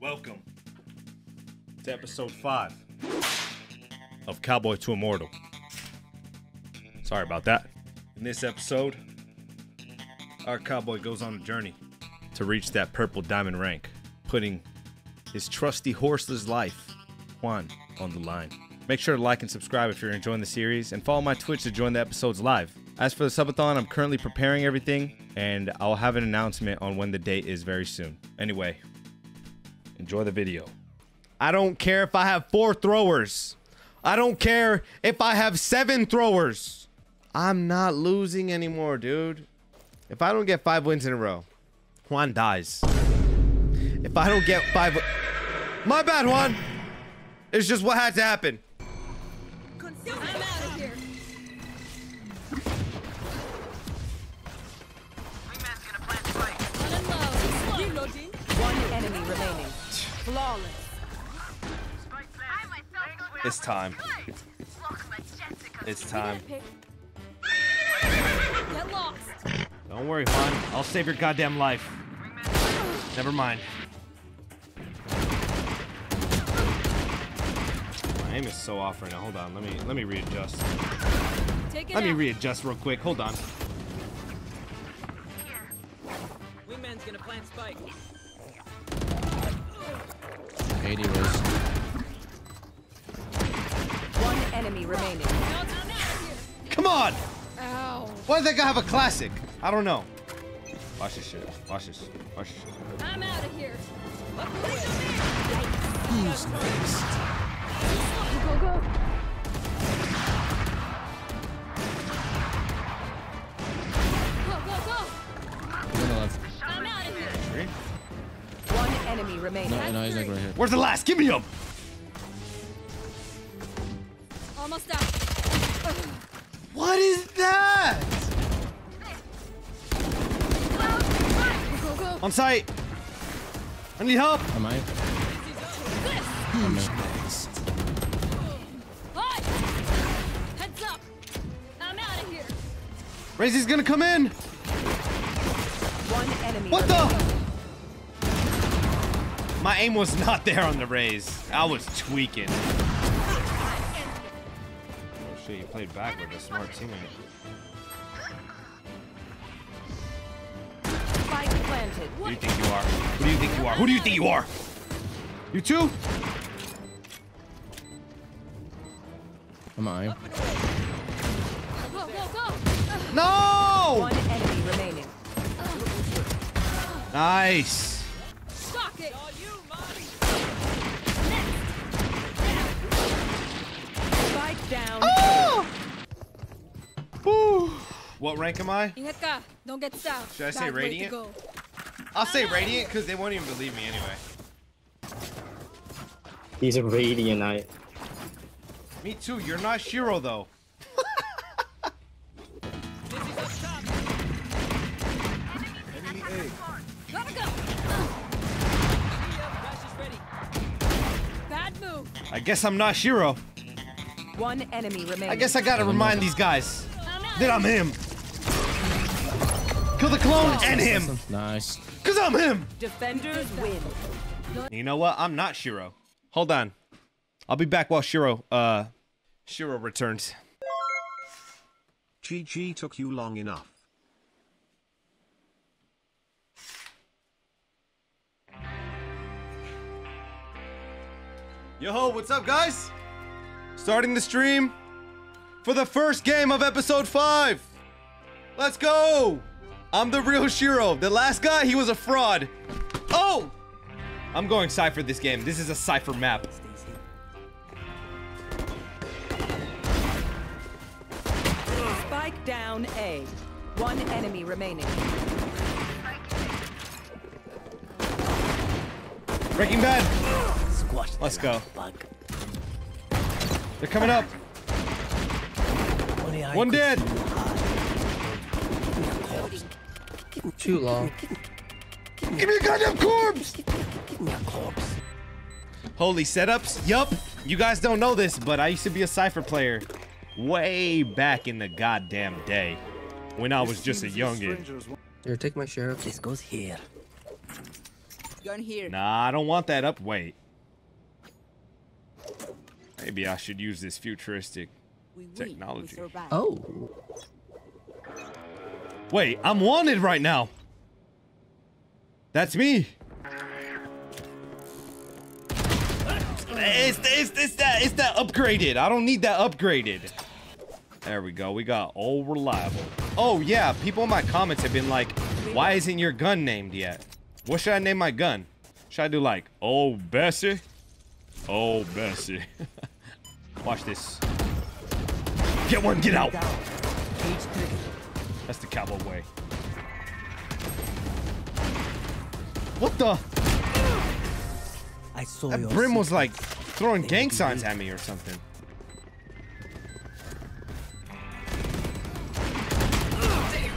Welcome to episode 5 of Cowboy to Immortal. Sorry about that. In this episode, our cowboy goes on a journey to reach that purple diamond rank, putting his trusty horseless life, Juan, on the line. Make sure to like and subscribe if you're enjoying the series, and follow my Twitch to join the episodes live. As for the subathon, I'm currently preparing everything, and I'll have an announcement on when the date is very soon. Anyway, enjoy the video. I don't care if I have four throwers. I don't care if I have seven throwers. I'm not losing anymore, dude. If I don't get five wins in a row, Juan dies. If I don't get five... My bad, Juan. It's just what had to happen. Flawless. It's time. It's time. Get lost. Don't worry, Juan. I'll save your goddamn life. Never mind. My aim is so off right now. Hold on. Let me let me readjust. Take it Let me readjust real quick. Hold on. Wingman's gonna plant spike. 80 was. One enemy remaining. Out, I'm out of Come on! Ow. Why does that guy have a classic? I don't know. Watch this shit. Watch this. Watch this shit. I'm out of here. Who's next? Go, go. Go, enemy remaining. No, no, he's like right here. Where's the last? Give me him! Almost out. What is that? Go, go. On site. I need help. Am I? I'm next. Hi. I'm out of here. Raisy's gonna come in. One enemy What remaining. the? My aim was not there on the Raze. I was tweaking. Oh shit, you played back with a smart teammate. Spike planted. Who do you think you are? Who do you think you are? Who do you think you are? You too? Am I? Go, go, go. No! One enemy remaining. Nice. Shock it. Spike down. Whew. What rank am I? Don't get down. Should I say Bad radiant? I'll say ah. radiant because they won't even believe me anyway. He's a radiant knight. Me too. You're not Shiro though. Gotta go. Bad move. I guess I'm not Shiro. One enemy remaining. I guess I gotta remind these guys that I'm him. Kill the clone and him. Nice. Cause I'm him. Defenders win. You know what? I'm not Shiro. Hold on. I'll be back while Shiro, uh, Shiro returns. GG took you long enough. Yo, ho, what's up, guys? Starting the stream for the first game of episode 5. Let's go. I'm the real Shiro. The last guy, he was a fraud. Oh! I'm going Cypher this game. This is a Cypher map. Spike down A. One enemy remaining. Breaking Bad. Squash Let's go. They're coming up. One dead. Too long. Give me a goddamn corpse. Holy setups. Yup. You guys don't know this, but I used to be a Cypher player way back in the goddamn day when I was just a youngin. Here, take my sheriff. This goes here. Gun here. Nah, I don't want that up. Wait. Maybe I should use this futuristic technology. Oh. Wait, I'm wanted right now. That's me. It's, it's, it's that it's that upgraded. I don't need that upgraded. There we go. We got all reliable. Oh yeah, people in my comments have been like, why isn't your gun named yet? What should I name my gun? Should I do like, oh Bessie? Oh Bessie. Watch this. Get one, get out. That's the cowboy way. What the? I saw That Brim was like throwing gang signs at me or something.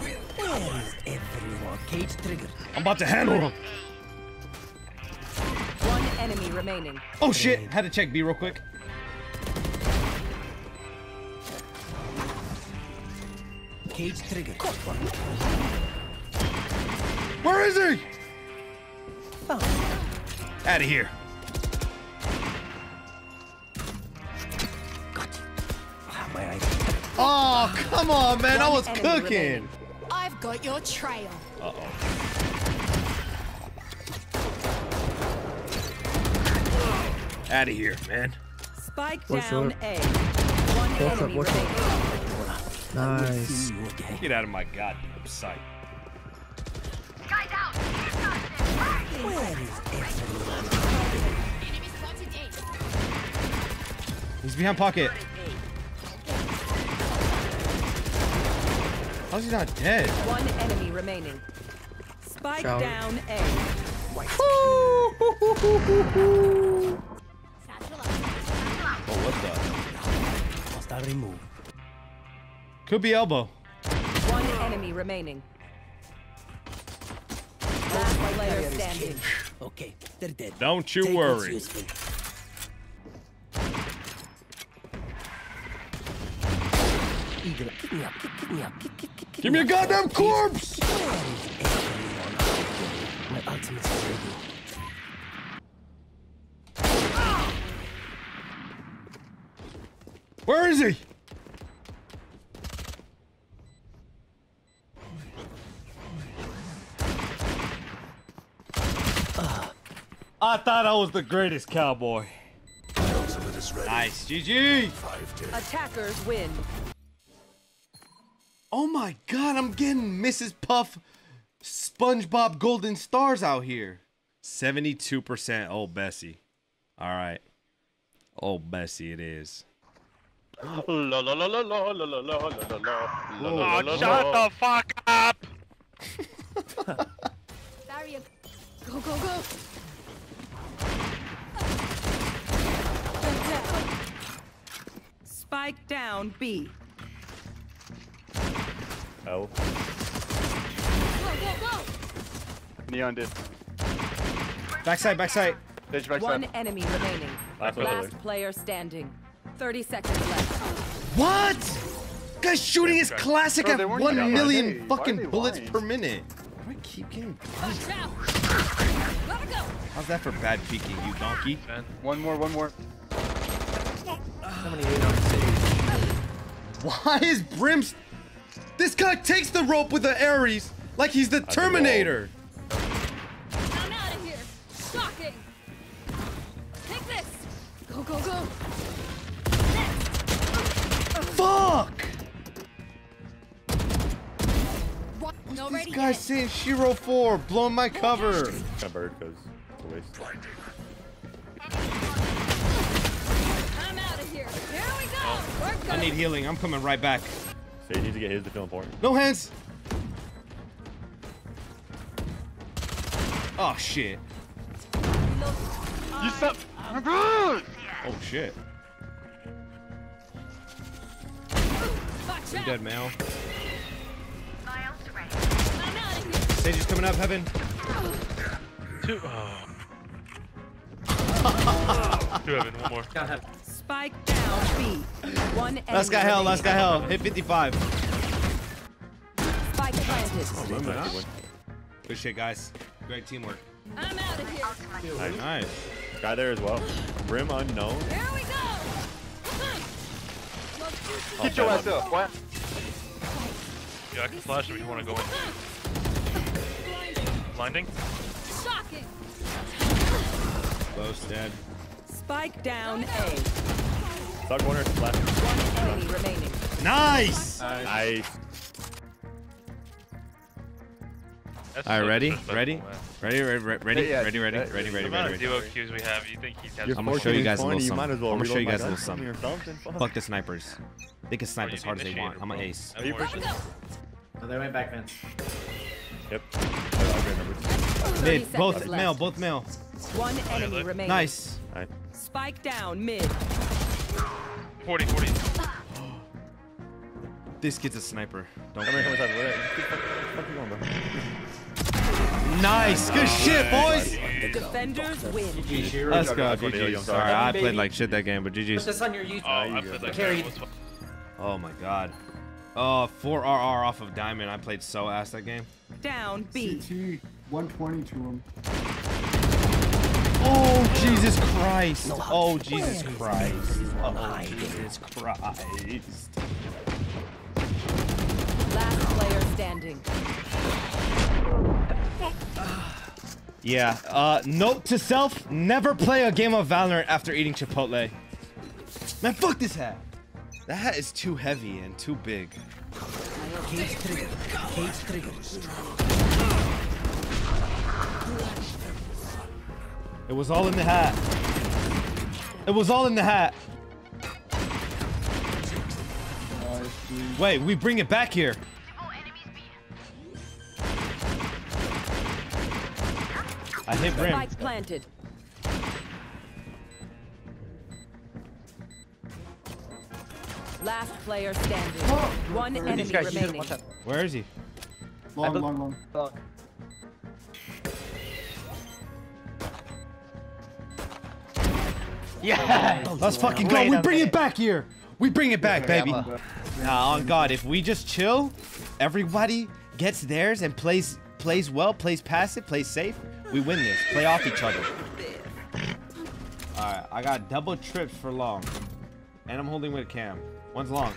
Where is everyone? Cage trigger. I'm about to handle him. One enemy remaining. Oh shit! Had to check B real quick. Cage trigger. Where is he? Out of here. My eye. Oh, come on, man. I was cooking. remaining. I've got your trail. Uh oh. Out of here, man. Spike What's down up? A. One What's up, enemy what's up? Remaining. Nice. See you again. Get out of my goddamn sight. Where is everyone? Enemy spotted He's behind pocket. How's he not dead? One enemy remaining. Spike Shower. down A. Satchel up. Oh, what the? Hostile remove. Could be elbow. One enemy remaining. Last player standing. Okay, they're dead. Don't you Take worry. Eagle, pick me up, pick, pick me up, pick, pick, pick, pick Give me a up. goddamn corpse! Where is everyone? My ultimate is ready. Where is he? I thought I was the greatest cowboy. Nice, GG. Attackers win. Oh my god, I'm getting Mrs. Puff SpongeBob Golden Stars out here. 72% old Bessie. All right. Old Bessie it is. La la la la la la la la la la la la la la shut the fuck up! Barrier. Go, go, go. Spike down B. Oh, Go, go, go. Neon did. Backside, backside. Stage back One enemy remaining. Last Last player standing. 30 seconds left. What? Guy's shooting his classic Bro, at they weren't 1 even million lying. Fucking bullets lying? per minute. Why do I keep getting... Watch out. Gotta go. How's that for bad peeking, you donkey? One more, one more. Why is Brim's... This guy takes the rope with the Ares like he's the Terminator. I'm out of here. Shocking. Take this. Go, go, go. Fuck! What? No ready This guy's saying Shiro 4, blowing my cover. A bird goes to waste. Here. Here we go. We're good. I need healing. I'm coming right back. Sage needs to get his to feel important. No hands. Oh shit. You suck. Oh shit. You dead, Mal. I'm out. Sage is coming up, Heaven. Two. Oh. Two Evan, one more. Spike down B. One enemy Last guy hell, last guy remaining. hell. Hit 55. Spike planted. Oh, Good shit, guys. Great teamwork. I'm out of here. Nice. Guy there as well. Brim unknown. Here we go. Let's Get your ass up. What? Yeah, I can flash if you want to go in. blinding. Blinding? Shocking. Close, dead. Spike down A. Start corner. Flash. One enemy remaining. Nice. Nice. That's All right, ready? Ready? Ready? Ready? Ready? Ready? Yeah, Ready? Ready? yeah, Ready? Ready? The Ready? amount of ready. duo Qs we have, you think he has You're I'm gonna show you 14 guys a little 20, You something. might as well I'm gonna show you reload guys a little gun or something. Fuck. Fuck the snipers. They can snipe as hard as they want. initiator, I'm an ace. Are you pushing? Oh, they went back fence. Yep. I'll grab number two. Mid, seconds both left. male, both male. One enemy remaining. Nice. Alright. Spike down mid. 40, 40. This kid's a sniper. Don't. Come here, come here, come here. Fuck you going, bro? Nice. Good shit, boys. The Defenders win. Let's go, That's what they- GG. I'm Sorry, sorry. I played like shit that game, but Put GG's. this on your YouTube. Oh, I played like Carried. Oh my god. Oh, 4 RR off of Diamond. I played so ass that game. Down B. CT 120 to him. Oh, Jesus Christ. Oh, Jesus Christ. Oh, Jesus Christ. Last player standing. Yeah. Uh, note to self: never play a game of Valorant after eating Chipotle. Man, fuck this hat. That hat is too heavy and too big. It was all in the hat. It was all in the hat. Wait, we bring it back here. I hit Brim. Spike planted. Last player standing. Oh. One enemy remaining. Where is he? Long, long, long. Let's fucking go. We bring it back here. We bring it back, baby. Nah, on God, if we just chill, everybody gets theirs and plays plays well, plays passive, plays safe, we win this. Play off each other. Alright, I got double trips for long. And I'm holding with Cam. One's long.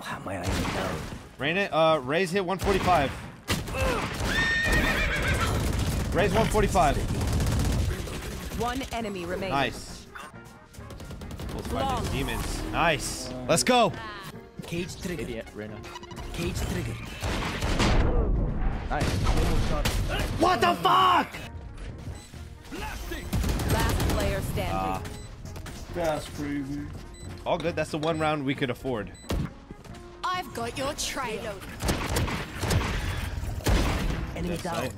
Wow, my eyes are down. Rain it, uh, Raze hit 145. Raze 145. One enemy remains. Nice. Let's fight Long. these demons. Nice. Let's go. Cage trigger. Idiot, Reyna. Cage trigger. Nice. What the fuck? Last player standing. Ah. That's crazy. All good. That's the one round we could afford. I've got your trail. Enemy down. sight.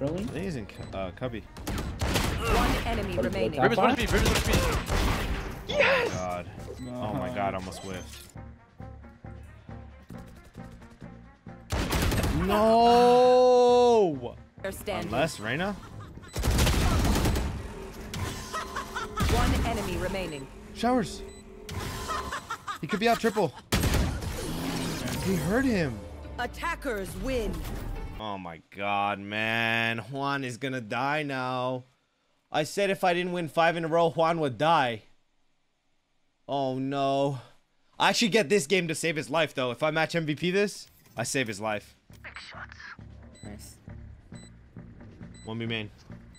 Not even trolling. I think he's in uh, cubby. One enemy remaining. Brim is one speed. Brim is one speed. Oh my god. Oh my god, almost whiffed. No! Player standing. Unless Reyna? One enemy remaining. Showers. He could be out triple. He hurt him. Attackers win. Oh my god, man. Juan is gonna die now. I said if I didn't win five in a row, Juan would die. Oh no. I should get this game to save his life though. If I match MVP this, I save his life. Big shots. Nice. One B main.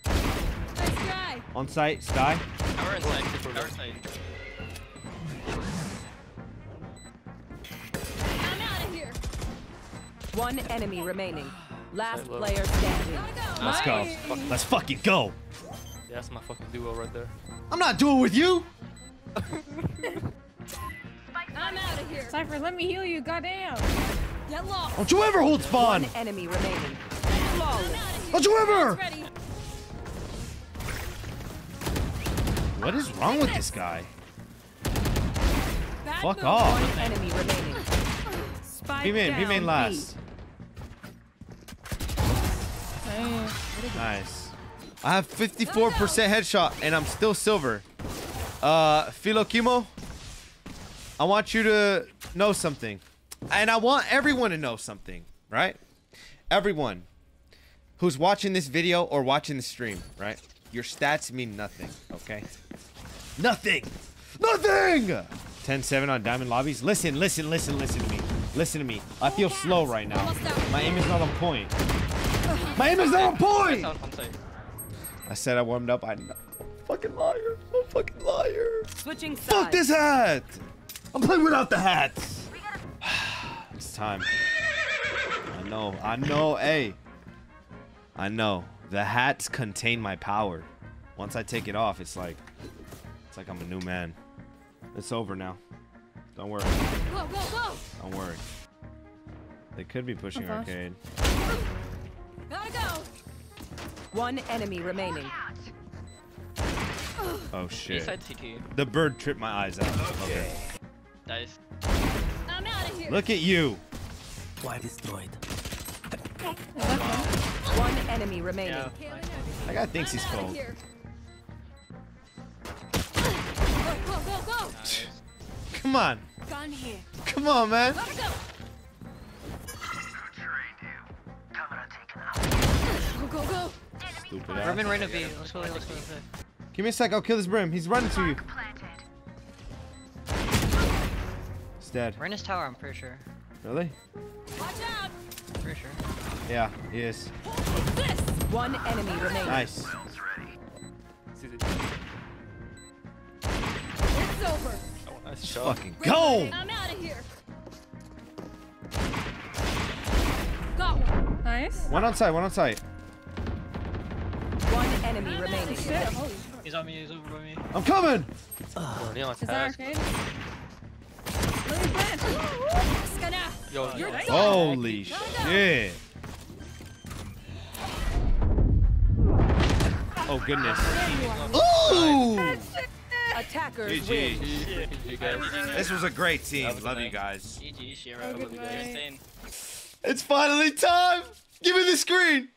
Nice try. On site, Sky. Tower inside. Tower inside. I'm out of here. One enemy remaining. Last player standing. Let's go. Let's fucking go. Yeah, that's my fucking duo right there. I'm not doing with you. I'm out of here. Cypher, let me heal you, goddamn. Get lost. Don't you ever hold spawn. One enemy remaining. I'm Flawless. out of here. Don't you ever. What is wrong with this guy? Bad Fuck off. One enemy remaining. Spike B main, B main last. Nice. I have 54% headshot and I'm still silver. Uh, Philo Kimo, I want you to know something. And I want everyone to know something, right? Everyone who's watching this video or watching the stream, right? Your stats mean nothing, okay? Nothing! Nothing! 10-7 on diamond lobbies. Listen, listen, listen, listen to me. Listen to me. I feel slow right now. My aim is not on point. My aim is not on point! Out on site. I said I warmed up. I know. Fucking liar. I'm a fucking liar. Switching sides. Fuck this hat! I'm playing without the hats. it's time. I know. I know. Hey. I know. The hats contain my power. Once I take it off, it's like it's like I'm a new man. It's over now. Don't worry. Go, go, go! Don't worry. They could be pushing fast. arcade. Gotta go! One enemy remaining. Oh shit. The bird tripped my eyes out. Okay. Nice. I'm out of here! Look at you. Why destroyed? One enemy remaining. Yeah. That guy thinks he's I'm outta cold. here. Go, go, go, go! Come on. Gun here. Come on, man. Go! Go, go, go! Stupid ass. Vermin right of B. Let's go, let's go. Give me a sec. I'll kill this brim. He's running to you. He's dead. We're in his tower, I'm pretty sure. Really? Watch out! Pretty sure. Yeah, he is. This! One enemy remaining. Nice. It's over! Oh, nice shot. Fucking go! I'm out of here! Got one! Nice. One on site. One on site. One enemy remaining. He's on me, he's over by me. I'm coming. Bro, Leon Is that arcade? Yo, yo. Holy shit. Oh goodness. Ooh! Attackers GG. win. You guys. This was a great team. Love you guys. GG, Shiro. Love you guys. It's finally time. Give me the screen.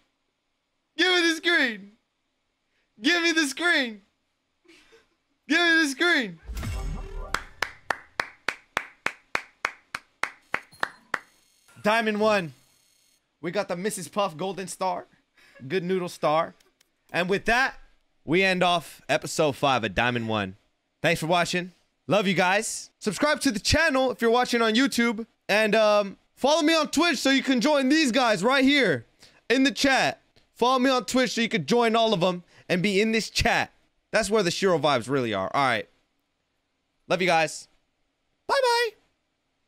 Give me the screen. Give me the screen. Give me the screen. Diamond one. We got the Mrs. Puff Golden Star. Good Noodle Star. And with that, we end off episode five of Diamond One. Thanks for watching. Love you guys. Subscribe to the channel if you're watching on YouTube. And um, follow me on Twitch so you can join these guys right here in the chat. Follow me on Twitch so you can join all of them and be in this chat. That's where the Shiro vibes really are. All right. Love you guys. Bye bye.